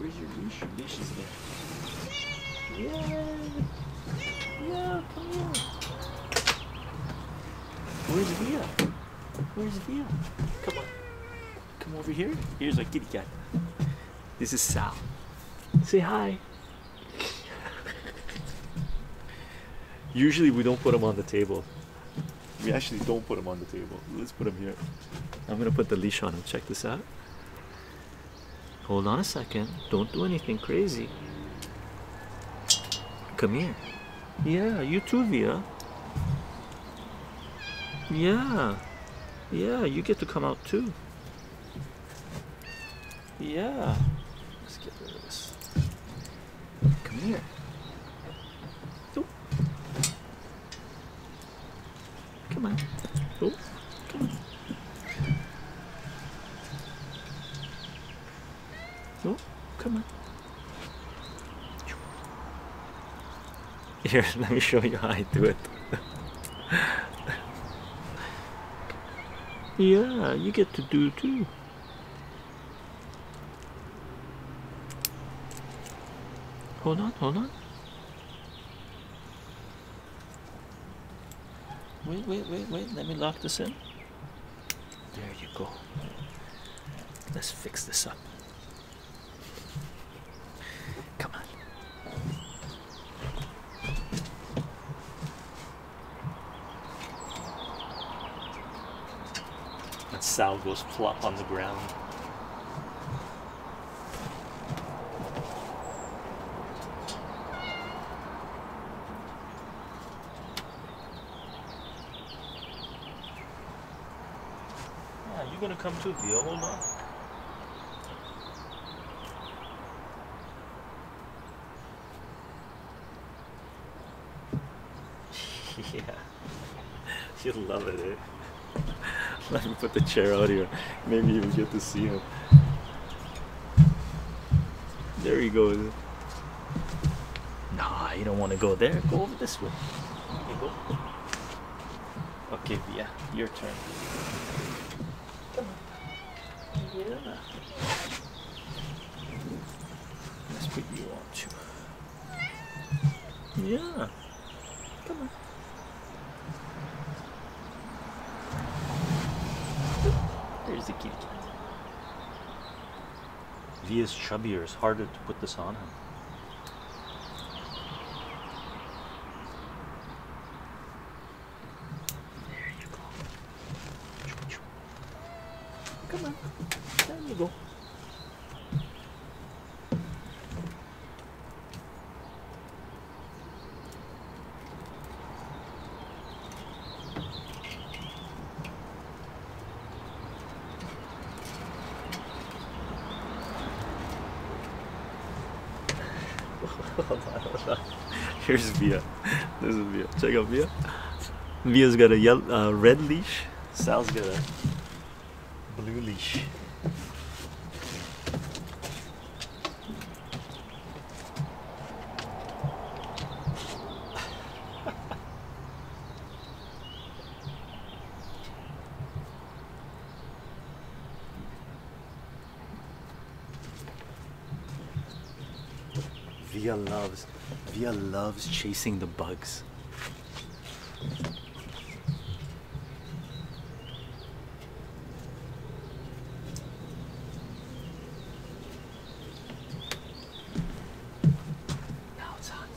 Where's your leash? Your leash is there. Yeah. Yeah, come here. Where's Veeya? Where's Veeya? Come on. Come over here. Here's our kitty cat. This is Sal. Say hi. Usually we don't put them on the table. We actually don't put them on the table. Let's put them here. I'm gonna put the leash on him. Check this out. Hold on a second. Don't do anything crazy. Come here. Yeah, you too, Veeya. Yeah. Yeah, you get to come out too. Yeah. Let's get rid of this. Come here. Come on. Oh, come on. Oh, come on. Here, let me show you how I do it. yeah, you get to do too. Hold on, hold on. Wait, wait, wait, wait. Let me lock this in. There you go. Let's fix this up. Sal goes plop on the ground. Yeah, you gonna come too, Theo? Hold yeah, you'll love it, eh? Let me put the chair out here. Maybe you'll get to see him. There he goes. Nah, you don't want to go there. Go over this way. You go. Okay, yeah, your turn. Yeah. Let's put you on too. Yeah. Come on. There's the kitty cat. V is chubbier. It's harder to put this on him. There you go. Come on. There you go. Here's Veeya. This is Veeya. Check out Veeya. Veeya's got a yellow, uh, red leash. Sal's got a blue leash. Veeya loves Veeya loves chasing the bugs. Now it's hot.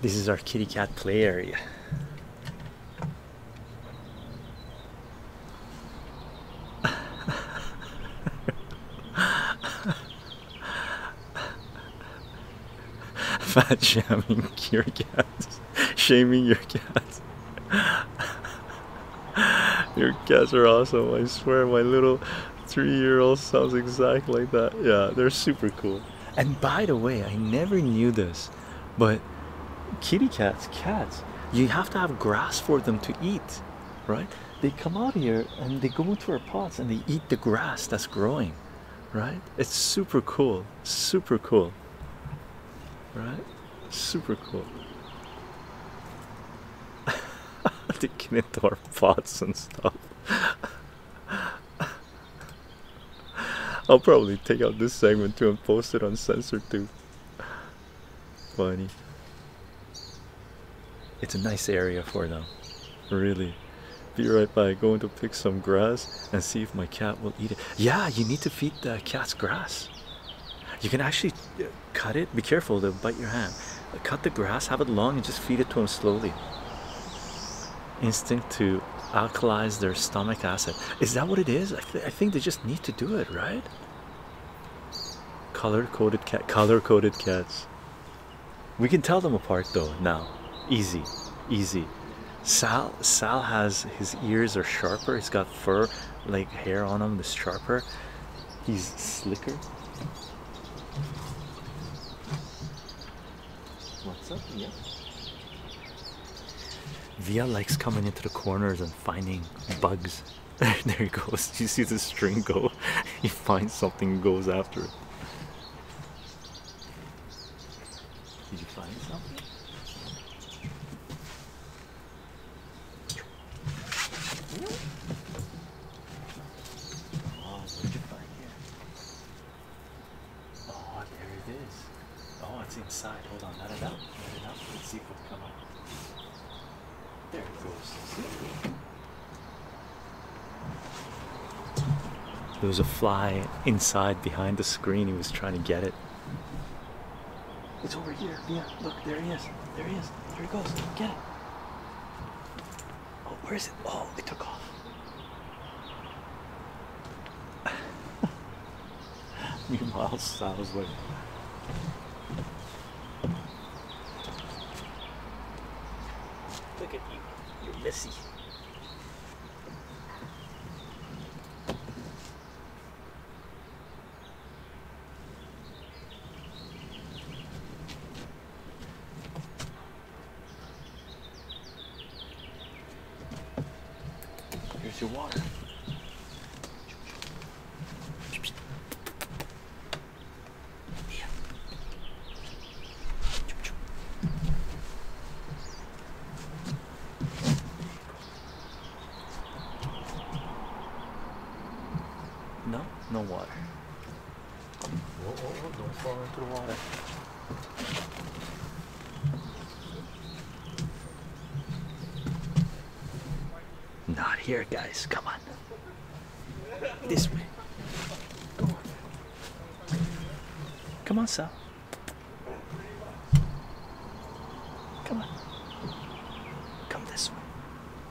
This is our kitty cat play area. Fat shaming your cats, shaming your cats. Your cats are awesome. I swear, my little three-year-old sounds exactly like that. Yeah, they're super cool. And by the way, I never knew this, but kitty cats, cats, you have to have grass for them to eat, right? They come out here and they go into our pots and they eat the grass that's growing, right? It's super cool, super cool, right? Super cool. into our pots and stuff. I'll probably take out this segment too and post it on too. Funny. It's a nice area for them, really. Be right by. Going to pick some grass and see if my cat will eat it. Yeah, you need to feed the cats grass. You can actually uh, cut it. Be careful, they'll bite your hand. Cut the grass, have it long, and just feed it to them slowly. Instinct to alkalize their stomach acid. Is that what it is? I, th I think they just need to do it, right? Color coded cat, color coded cats. We can tell them apart though now. Easy, easy. Sal Sal has his ears are sharper. He's got fur like hair on him. This sharper. He's slicker. Yeah. Veeya likes coming into the corners and finding bugs. there he goes. You see the string go. He finds something, goes after it. Did you find something? Oh, what did you find here? Oh, there it is. Oh, it's inside. Hold on, let it out. Let it out. Let's see if it'll come out. There it goes. There was a fly inside behind the screen. He was trying to get it. It's over here. Yeah, look, there he is. There he is. There he goes. Get it. Oh, where is it? Oh, it took off. Meanwhile, Sal's like, look at you. You're messy. Your water. No, no water. Whoa, whoa, whoa, don't fall into the water. Here, guys. Come on. This way. Go on. Come on, Sal. Come on. Come this way.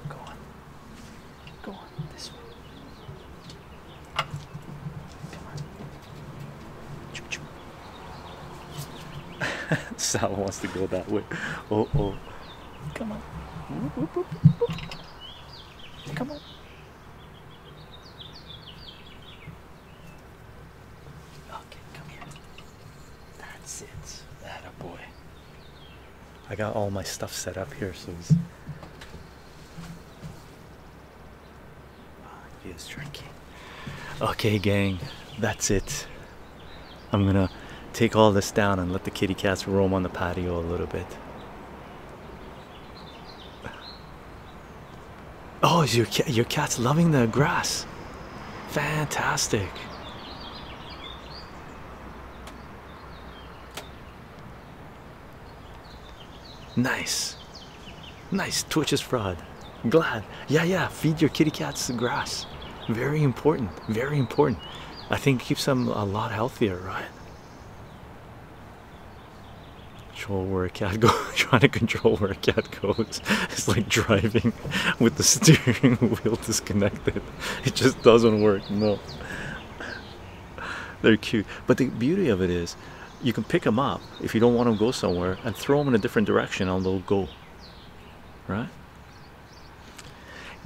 Go on. Go on this way. Come on. Choo choo. Sal wants to go that way. Oh oh. Come on. Whoop, whoop, whoop, whoop, whoop. Come on. Okay, come here. That's it. That a boy. I got all my stuff set up here, so he's. Ah, He is drinking. Okay, gang, that's it. I'm gonna take all this down and let the kitty cats roam on the patio a little bit. Oh, is your cat, your cat's loving the grass. Fantastic. Nice. Nice. Twitch is fraud. Glad. Yeah, yeah. Feed your kitty cats the grass. Very important. Very important. I think it keeps them a lot healthier, right? Control where a cat goes. Trying to control where a cat goes. It's like driving with the steering wheel disconnected. It just doesn't work. No. They're cute. But the beauty of it is you can pick them up if you don't want them to go somewhere and throw them in a different direction and they'll go. Right?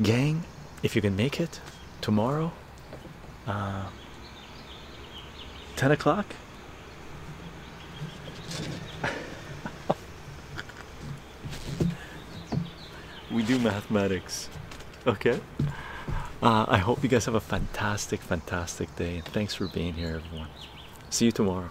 Gang, if you can make it tomorrow, uh, 10 o'clock. we do mathematics. Okay. Uh, I hope you guys have a fantastic, fantastic day. And thanks for being here, everyone. See you tomorrow.